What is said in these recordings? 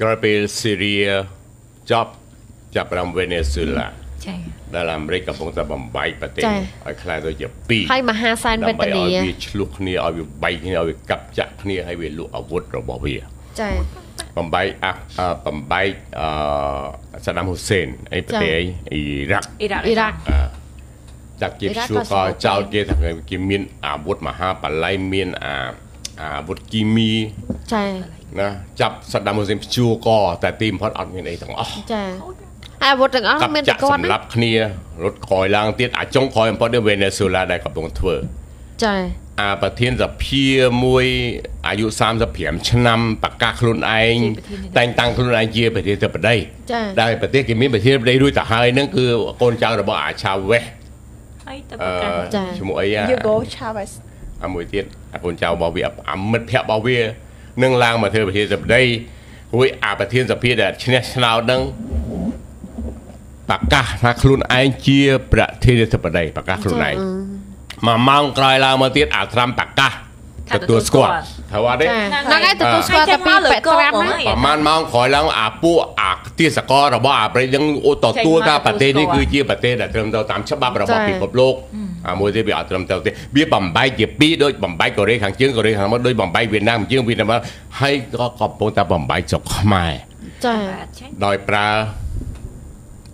ក្រោយពេលស៊ីរីចប់ចាប់តាមវេណេស៊ុយឡាចា៎ដែលអាមេរិកកំពុងតែបំបែកប្រទេសចា៎ឲ្យខ្លាយទៅជាពីរហើយមហាសែនវេទដើម្បីនាឲ្យវាឆ្លោះគ្នាឲ្យវាបែកគ្នាឲ្យវាកាប់ចាក់គ្នាឲ្យវាលក់អាវុធរបស់វាចាបំបែកអាអឺបំបែកអឺសាដាមហ៊ូសេនអីប្រទេសអីអ៊ីរ៉ាក់អ៊ីរ៉ាក់អ៊ីរ៉ាក់ដាក់ជាអ៊ីរ៉ាក់សួរក៏ក៏ស្មោកចោលគេថាគេមានអាវុធមហាបល័យមានអាអាវុធគីមីចា ណាចាប់សាដាមហ៊ូសេនព្យួរកតែទីបំផុតអត់មានអីទាំងអស់ចាអាវុធទាំងអស់កាប់មានតែចាក់គាត់សម្លាប់គ្នារត់ក្រោយឡើងទៀតអាចុងក្រោយបំផុតនេះវេណេស៊ុយឡាដែលកំពុងធ្វើចាអាប្រធានសភាមួយអាយុ35ឆ្នាំប្រកាសខ្លួនឯងតែងតាំងខ្លួនឯងជាប្រធានាធិបតីចាដែលប្រទេសគេមានប្រធានាធិបតីរួចទៅហើយហ្នឹងគឺកូនចៅរបស់អាឆាវេសហើយទៅអប្រកាសឺចាឈ្មោះអីអា Hugo Chavez អាមួយទៀតអាកូនចៅរបស់វាអាមិត្តភ័ក្តិរបស់វា នឹងឡើងមកធ្វើប្រធានាធិបតីរួចអាប្រធានសភាដែលឈ្នះឆ្នោតហ្នឹងប្រកាសថាខ្លួនឯងជាប្រធានាធិបតីប្រកាសខ្លួនឯងមួយម៉ោងក្រោយឡើងមកទៀតអាត្រាំប្រកាសទទួលស្គាល់ត្រូវអត់ទេចាហ្នឹងហើយទទួលស្គាល់តែពីពេទ្រាំណាប្រហែលម៉ោងក្រោយឡើងអាពួកអាទាសកររបស់អាប្រេនឹងអូទទួលថាប្រទេសនេះគឺជាប្រទេសដែលត្រឹមត្រូវតាមច្បាប់របស់ពិភពលោកអា មួយទៀតវាអត់ត្រឹមត្រូវទេវាបំបែកជាពីរដូចបំបែកកូរ៉េខាងជើងកូរ៉េខាងមុខដូចបំបែកវៀតណាមជើងវៀតណាមហើយក៏កំពុងតែបំបែកស្រុកខ្មែរចាចា៎ដោយប្រើ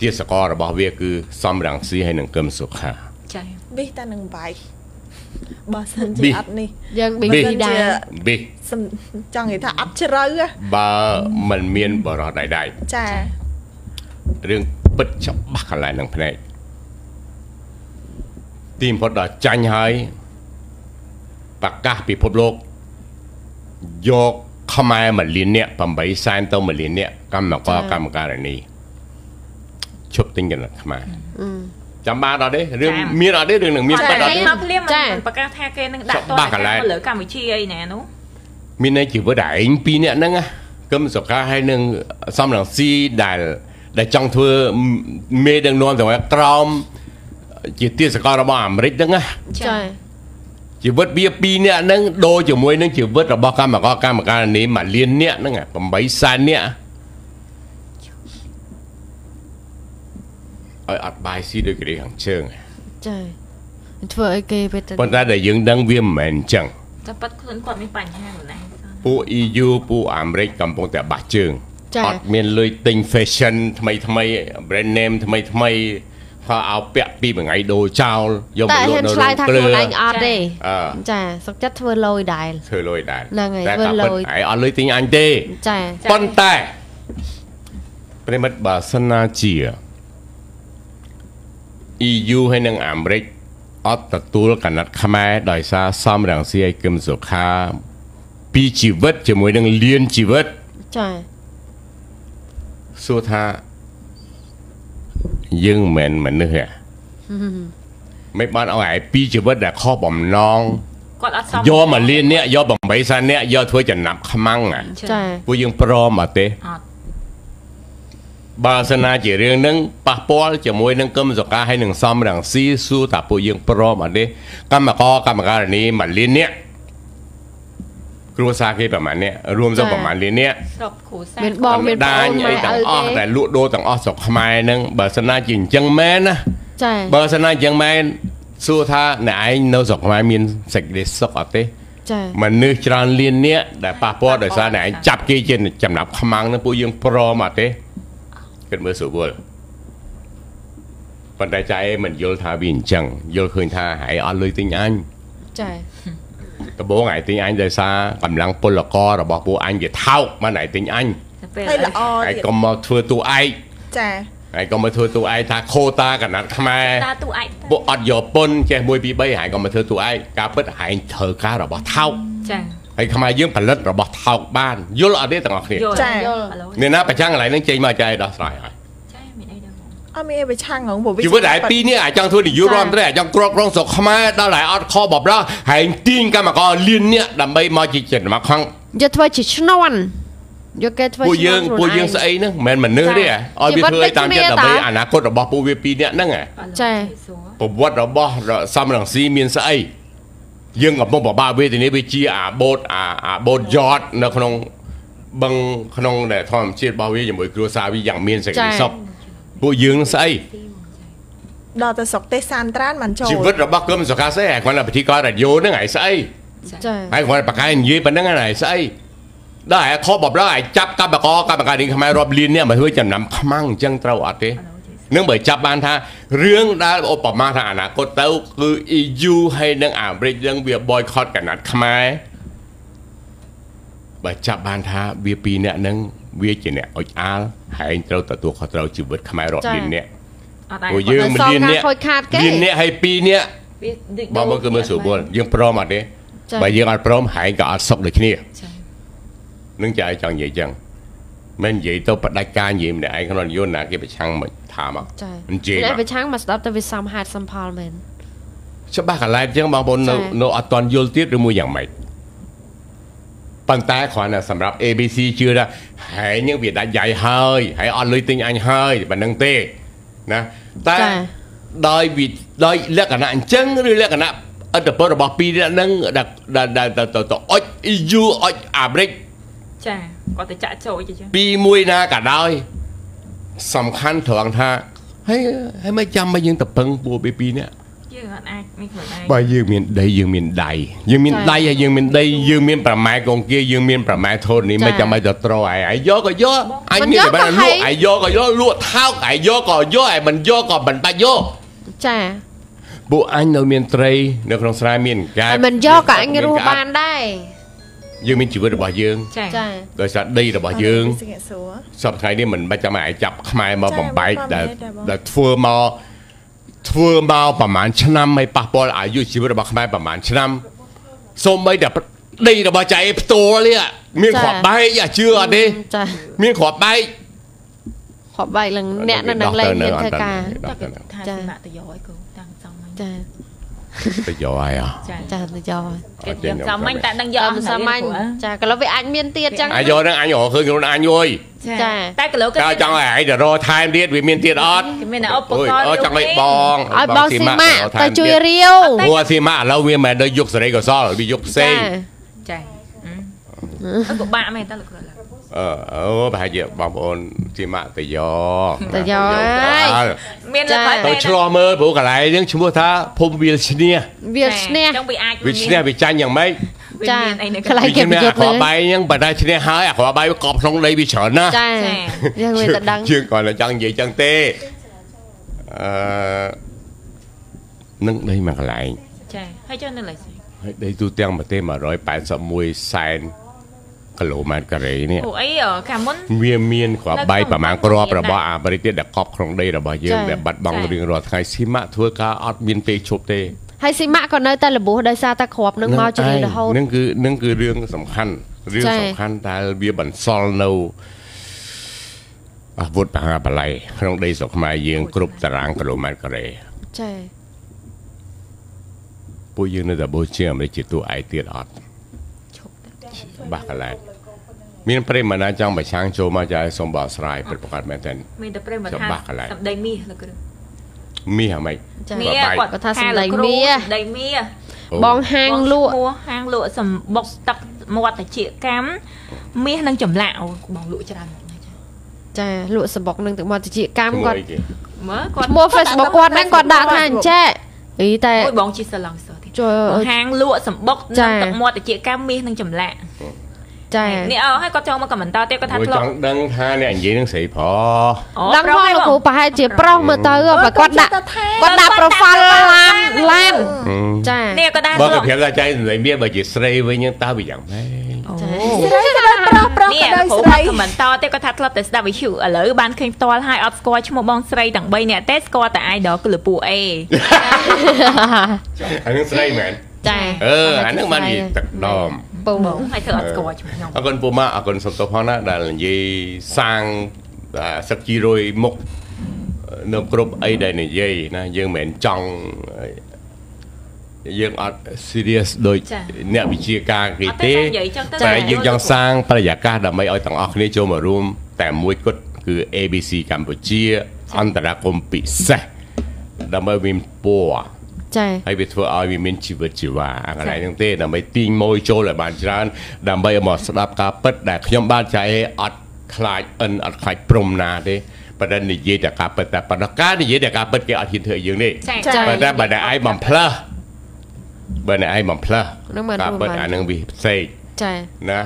ទាសកររបស់វាគឺសំរងស៊ីហើយនឹងកឹមសុខាចា៎ប៊ីសតែនឹងបែកបើសិនប៊ីជាសអត់នេះយើងប៊ីប៊ីប៊ីដែរប៊ីសំចង់និយាយថាអត់ជ្រៅហ៎បើមិនមានបរោះដៃដៃចារឿងពិតច្បាស់កន្លែងនឹងភ្នែក ទីបំផុតដល់ចាញ់ហើយប្រកាសពិភពលោកយកខ្មែរមួយលានអ្នក8សែនទៅមួយលានអ្នកកម្មករកម្មការនីឈប់ទិញកណ្ដាលខ្មែរចាំបានអត់ទេរឿងមានអត់ទេរឿងនឹងមានចាប៉ិតអត់គេទេមកភ្លាមចា៎មិនប្រកាសថាគេនឹងដាក់តបាក់កន្លែងលើកម្ពុជាអីណានោះមានន័យជីវិតឯងពីរអ្នកហ្នឹងណាកឹមសុខាហើយនឹងសំរងស៊ីដែលដែលចង់ធ្វើមេដឹកនាំទៅឲ្យក្រោម ជាទាសកលរបស់អាមេរិកហ្នឹងណាចាជីវិតវាពីរនាក់ហ្នឹងដូរជាមួយនឹងជីវិតរបស់កម្មករកម្មការនីមួយលាននាក់ហ្នឹង8សែននាក់ឲ្យអត់បាយស៊ីដូចគេខាងជើងចាធ្វើអីគេពេទ្រាប៉ុន្តែដែលយើងដឹងវាមិនមែនអញ្ចឹងតែប៉ាត់ខ្លួនគាត់មានបញ្ហាខ្លួនឯងពួក EU ពួកអាមេរិកកំពុងតែបាក់ជើងចាអត់មានលុយទិញ fashion ថ្មីថ្មី brand name ថ្មីថ្មី ហើយឲ្យពាក់ពីមួយថ្ងៃដូរចោលយកតែមកលហ៊ាក់ននៅឆ្លើយថាគ្ខ្លួនឯងអត់ទេអឺចាសុកចិត្តធ្វើលយដែរធ្វើលុយដែរហ្នឹងហើយតែធ្វើក៏លុពិតយឯងអត់លុយទិញអញទេចាប៉ុន្តែប្រិមិត្តបើសិនណាជា EU ហើយនិងអាមេរិកអត់ទទួលកណាត់ខ្មែរដោយសារសំរងស៊ីឲ្យគឹមសុខាពីជីវិតជាមួយនឹងលៀនជីវិតចាសួរថា យើងមិនមែនមនុស្សទេមិនបានឲ្យឯពីជីវិតដែលខុសបំណងគាត់អត់សមយកមកលៀនអ្នកយក8សែនអ្នកយកធ្វើចំណាប់ខ្មាំងអាចាពួកយើងព្រមអត់ទេអត់បើសិនណាជារឿងហ្នឹងប៉ះពាល់ជាមួយនឹងគឹមសកាហើយនឹងសំរងស៊ីសួរថាពួកយើងព្រមអត់ទេកម្មករកម្មការនីមួយលានអ្នក គ្រួសារគេប្រហែលអ្នករួមទៅប្រហែលលានអ្នកស្រុកគ្រូសាមានបងមានប្ដាអូញនម៉ែអីទាំងឪអស់គេដែលលក់ដូរទាំងអស់ស្រុកខ្មែរហ្នឹងបើសិនណាជាអញ្ចឹងមែនណាចាបើសិនណាអញ្ចឹងមែនសួរថាអ្នកឯងនៅស្រុកខ្មែរមានសេចក្តីសុខអត់ទេចាមនុស្សច្រើនលានអ្នកដែលប៉ះពាល់ដោយសារអ្នកឯងចាប់គេជាចំណាប់ខ្មាំងហ្នឹងពួកយើងព្រមអត់ទេគិតមើលស្រួលប៉ុន្តែចៃឯងមិនយល់ថាវាអញ្ចឹងយល់ឃើញថាហើយអត់លុយទិញអញចា ដំបូងឯងទិញអញដោយសារកម្លាំងពលកររបស់ពួកអញវាថោកបានឯងទិញអញតែពេលហើយល្អហើទៀយតកុំមកធ្វើទូឯកចាហើយកុំមកធ្វើទូឯកថាខូតាកណាត់ខ្មែរតាទូអាចពួកអត់យកពុនចេះ1 2 3ហើយកុំមកធ្វើទូឯកការពិតហែងត្រូវការរបស់ថោកចាហើយខ្មែរយើងផលិតរបស់ថោកបានយល់អត់ទេទាំងអស់គ្នាយល់ចាឥឡូវអ្នកណាប្រចាំងកន្លែងហ្នឹងចេញមកចែកដោះស្រាយហើយចាមានអីដែរបង អត់មានអីប្រឆាំងហងព្រោះវាជីវិតឯពីរនេះអាចចង់ធ្វើនយោបាយរដ្ឋមន្ត្រីអាចចង់គ្របគ្រងស្រុកខ្មែរដល់តែអត់ខបបរោះហែងទាញកម្មករលៀននេះដើម្បីមកជាចិត្តមកខាងយកធ្វើជាឈ្នន់យកគេធ្វើពួកយើងឈ្នន់ខ្លួនពួកយើងឯងស្អីហ្នឹងមិនមែនមនុស្សទេឲ្យវាធ្វើឲ្យតាមចិត្តដើម្បីអនាគតរបស់ពួកវាពីរនាក់ហ្នឹងហ៎ចាប្រវត្តិរបស់សំរងស៊ីមានស្អីយើងកំពុងបបាក់វេទនាវាជាអាបូតអាអាបូតយ៉តនៅក្នុងបឹងក្នុងដែលធម្មជាតិរបស់វាជាមួយគ្រួសារវាយ៉ាងមានសេចក្តីចា៎សុខ ពួកយើងស្អីដល់ទៅស្រុកទេសសានត្រានបានចូលជីវិតរបស់ក្រុមសុខាស្អីហើយគាត់តែពិធីការរ៉ាឌីយ៉ូហ្នឹងហើយស្អីចាហើយគាត់បកកាយនិយាយប៉ុណ្្នឹងហើយស្អីដល់ហើយខុសបបដល់ហើយចាប់កម្មករកម្មការនេះខ្មែររាប់លាននេះមកធ្វើចំណាំខ្មាំងអញ្ចឹងត្រូវអត់ទេនឹងបើចាប់បានថារឿងដែលឧបមាថាអនាគតទៅគឺ EU ហើយនឹងអាមេរិកនឹងវា boycott កណាត់ខ្មែរ បើចាប់បានថាវាពីរអ្នកហ្នឹងវាជាអ្នកអុចអាលហើយត្រូវទទួលខុសត្រូវជីវិតខ្មែររាប់លានអ្នកអត់ដែរព្រោះយើងមិនសងលានការអ្នកខូចខាតគេលានអ្នកហើយពីរអ្នកវាដូចបងមកគឺមើលស្រួលបួលយើងព្រមអត់ទេចា៎បើយើងអត់ព្រមហែងក៏អត់សុខដូចគ្នាចា៎នឹងចាឲ្យចង់និយាយចឹងមិននិយាយទៅបដិការនិយាយម្នាក់ឯងក្នុងយន្តណាគេប្រឆាំងមិនថាមកចានិយាយតែមកប្រឆាំងមកស្ដាប់ទៅវាសមហេតុសមផលមែនច្បាស់កន្លែងចឹងបងប្អូននៅចា៎នៅអត់តន់យល់ទៀតឬមួយយ៉ាងម៉េច ប៉ុន្តែគ្រាន់តែសម្រាប់ ABC ជឿថាហែងនឹងវាដាច់យ៉ៃហើយហើយអត់លុយទិញអញហើយប៉ុណ្្នឹងទេណាតែចាដោយវិដោយលក្ខណៈអញ្ចឹងឬលក្ខណៈអត្តពលរបស់ពីរនាក់ហ្នឹងដែលដែលដែលទៅទៅទៅអុច EU អុចអាមេរិកចាគាត់ទៅចាក់ចូលអញ្ចឹងពីមួយណាក៏ដោយសំខាន់ត្រង់ថាហើយហើយមិនចាំមកយើងទៅពឹងពួកពីពីរនាក់ យើងអត់អាចមានខ្លួនឯងបើយើងមានដីយើងមានដៃយើងមានដៃហើយយើងមានដីយើងមានប្រម៉ែកងគាយើងមានប្រម៉ែធននេះមិនចាំបាច់ទៅត្រឲ្យហើយយកក៏យកអញមានតែបានលក់ហើយយកក៏យកលក់ថោកហើយយកក៏យកហើយមិនយកក៏មិនបាច់យកចាពួកអញនៅមានត្រីនៅក្នុងស្រែមានកែហើយមិនយកក៏អញរស់បានដែរយើងមានជីវិតរបស់យើងចាចាដោយសារដីរបស់យើងសង្កេតសួរសពថ្ងៃនេះមិនបាច់ចាំឲ្យចាប់ខ្មែរមកចា៎បំបែកបងដែលតែបងដែលធ្វើមក ធ្វើមកប្រហែលឆ្នាំឲ្យប៉ះពាល់អាយុជីវិតរបស់ខ្មែរប្រហែលឆ្នាំសូម្បីតែដីរបស់ចៃផ្ទាល់នេះមានគ្រាប់បែកអាជឿអត់ទេចាមានគ្រាប់បែកខប់បែកឡើងអ្នកនៅនឹងលែងមានធ្វើការតែគេថាចា៎ស៊ីម៉ាក់ទៅយកឲ្យកូនតាំងសំមិញចា ទៅយកហើយអ่ะចាចាទៅយកគេយកសំមិញតែដឹងយកអអមស់សាមញ្ញចាក៏លោកវាអាចមានទៀតចឹងអាយកហ្នឹងអញរកឃើញខ្លួនអញយយចាតែគីឡូគេតើចង់ឲ្យឯងទៅរកថែមទៀតវាមានទៀតអត់គេមានតែឧបអូយករណ៍អូចង់ឲ្យបងឲ្យបងស៊ីម៉ាក់ទៅជួយរាវព្រោះស៊ីម៉ាក់ឥឡូវវាមិនដល់យុគសេរីកុសលវាយុគផ្សេចាងចាអឺក៏បាក់មែនតើលោកគ្រូឡើយ អឺអូប្រហែលជាបងប្អូនជាម៉ាក់ទៅយកទៅយកហើយមានចា៎លើទៅឆ្លោះមើលព្រោះកន្លែងហ្នឹងឈ្មោះថាភូមិវាលឈ្នះវាឈ្នះចឹងវាអាចវាឈ្នះវាចាញ់យ៉ាងម៉េចចាចាអីនៅកន្លែងវាឈ្នះអាគ្រាប់បែកហ្នឹងបើតែឈ្នះហើយអាគ្រាប់បែកវាកប់ក្នុងដីវាច្រើនណាស់ចាយើងវាទៅដឹងយើងគាត់តែចង់និយាយចឹងទេអឺនឹងដីមួយកន្លែងចាហើយចុះនៅឡើយស្អីហើយដីទូទាំងប្រទេស181សែន គីឡូម៉ែត្រការ៉េនេះអូអីកាលមុនវាមានគ្រាប់បែកប្រមាណគ្រាប់របស់អាមេរិកទៀតដែលកប់ក្នុងដីរបស់យើងចា៎ដែលបាត់បង់ចា៎រៀងរាល់ថ្ងៃស៊ីម៉ាក់ធ្វើការអត់មានពេលឈប់ទេហើយស៊ីម៉ាក់ក៏នៅតែលបោះដោយសារតែគ្រាប់នឹងមកជារៀងរហូតនឹងគឺនឹងគឺរឿងសំខាន់រឿងចា៎សំខាន់ដែលវាបន្សល់នៅអាវុធមហាបល័យក្នុងដីស្រុកខ្មែរយើងគ្រប់តារាងគីឡូម៉ែត្រការ៉េចាពួកយើងនៅតែបូជាអាមេរិកជាតួឯកទៀតអត់ឈ ប់ទៅបាក់កន្លែងមានប្រិយមណាចង់ប្រឆាំងចូលមកចាសូមបកស្រាយពិតប្រាកដមែនទែនមានតែព្រេមចាំថាបាក់កន្លែងសម្ដីមាសលោកគ្រូមាសអាម៉េចចាមាសបែកគាត់គាត់ថាសម្ដីមាសសម្ដីមាសអូបងហាងលក់ឈ្មោះហាងលក់សម្បុកទឹកមាត់តិចកម្មមាសនឹងចម្លាក់អូបងលក់ច្រើនមកណាចាចាលក់សបុកនឹងទឹកមកតិចកម្មឈ្មោះគាត់អីគេមើលគាត់ឈ្មោះ Facebook គាត់ហ្នឹងគាត់ដាក់ថាអញ្ចេះអីតែអូយបងជាសាឡុងសទៀតជួយបងហាងលក់សម្បុកចានឹងទឹកមាត់តិចកម្មមាសនឹងចម្លាក់ ចានេះអូហើយគាត់ចូលមកខមមិនតទៀតគាត់ថាអូយធ្លាចប់ង់ដឹងថាអ្នកនិយាយនឹងស្រីប្រុសអូដឹងប្រុផងសលោកហ៎គ្រូប្រហែលជាប្រុសមើលទៅបើគាត់ដាក់គាត់ដាក់ profile ឡានឡានចានេះគាត់ដែរបើធ្លាគេប់ប្រាប់ថាចៃសម្លេងមាសបើជាស្រីវិញហ្នឹងតើវាយ៉ាងម៉េចចាប្រុសប្រុសនេះក៏ដោយគ្រូស្មករីខមមិនតទៀតគាត់ថាធ្លាប់តែស្ដាប់វិទ្យុឥឡូវបានឃើញផ្ទាល់ហើយអត់ស្គាល់ឈ្មោះបងស្រីទាំង3នាក់ទេស្គាល់តែ idol គឺលពូអេអានឹងស្រីមែនចាអឺអានឹងបាននិយាយទឹកដម ពងបងហើយធ្វើអត់ស្គាល់ឈ្មោះខ្ញុំអរគុណពូម៉ាអរគុណសុំទោសផងណាដែលនិយាយសាងអាសឹកជីរយមុខនៅគ្រប់អីដែលនិយាយណាយើងមិនមែនចង់យើងអត់ serious ដូចអ្នកវិជាការគេអត់ទេទេនិយាយចឹងទៅតែយើងចង់សាងបរិយាកាសដើម្បីឲ្យទាំងអស់គ្នាចូលមករួមតែមួយគត់គឺ ABC កម្ពុជា អន្តរកម្មពិសេសដើម្បីមានពណ៌ ចា៎ហើយវាធ្វើឲ្យវាមានជីវិតជីវ៉ាអាកន្លែងហ្នឹងទេដើម្បីទាញម៉ួយចូលឲ្យបានច្រើន ដើម្បីឲ្យមកស្ដាប់ការពិតដែលខ្ញុំបានចែកអត់ខ្លាចអិនអត់ខ្លាចព្រំណាទេប៉ុន្តែនិយាយតែការពិតតែប៉ុន្តែការនិយាយតែការពិតគេអត់ហ៊ានធ្វើយើងទេចាចា៎ប៉ុន្តែបើតែឯងបំផ្លើសបើតែឯងបំផ្លើសហ្នឹងមិនការរួមពិតបានអានឹងវាផ្សេងចា៎ណា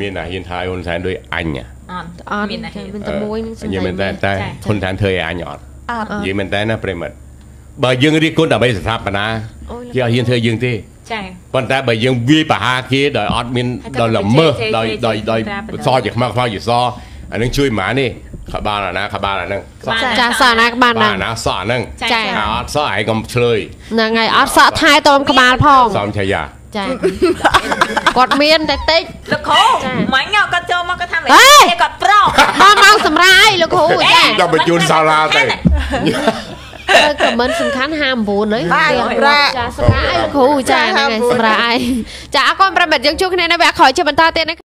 មានតែហ៊ានថាហ៊ុនសែនដូចអញហ៎អត់អត់មានណាចា៎មានតែមួយនឹងនិយាយមែនតែតែចា៎ហ៊ុនសែនធ្វើឲ្យអញអត់អត់និយាយមែនតែណាប្រិមិត្ត បើយើងរៀបគុណដើម្បីស្ថាបនាគេអត់ហ៊ានធ្វើយើងទេចាប៉ុន្តែបើយើងវាយប្រហារគេដោយអត់មានហើយតែដោយល្មើសជេរដោយជេរដោយដោយជេរជេរសជាខ្មៅខ្មៅជាសអានឹងជួយម៉ានេះក្បាលអាណាក្បាលអាហ្នឹងសក់ចាសក់ណាក្បាលបាណាអាណាសក់អាហ្នឹងចាអាអត់សក់ឯងកុំឆ្លើយហ្នឹងហើយអត់សក់ថែតមក្បាលផងសំឆាយាចា៎គាត់មានតែតិចលោកគ្រូចា៎មិញគាត់ចូលមកគាត់ថាហេគាត់ប្រុសបងមកសម្រាយលោកគ្រូចាដល់បញ្ជូនសាលាទៅ ខមមិនសំខាន់59ហើយបាយសម្រាប់ចាសម្រាប់ឲ្យលោកគ្រូចាហ្នឹងហើយសម្រាប់ឲ្យចាអរគុណប្រិមិត្តយើងជួបគ្នានៅវគ្គក្រោយជាបន្តទៀតណា